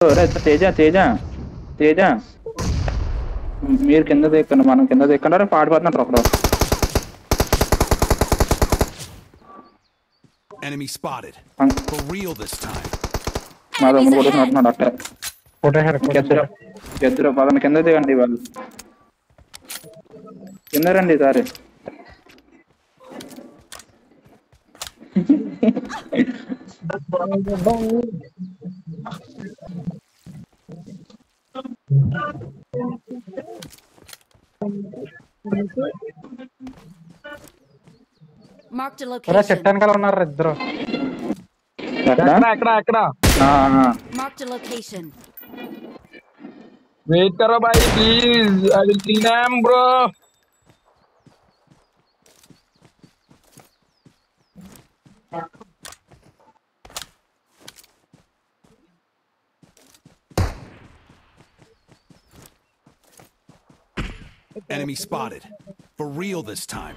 రే తేజ తేజ తేజ మీరు కింద దిక్కండి మనం కింద దిక్కండి రే పాడిపోతున్నారు ఒకడు Enemy spotted. పం- For real this time. మా తమ్ముడు కొడుతున్నట్టున్నాడు అట్టే కొట్టేశారు ఎద్దురు ఎద్దురు పదన కింద దిగండి వాళ్ళు కింద రండి ఈసారి మార్క్ ది లొకేషన్ ఉన్నారు ఇద్దరు. ఎక్కడ? ఎక్కడ వెయిట్ కరో boy please I will kill bro Enemy spotted. For real this time.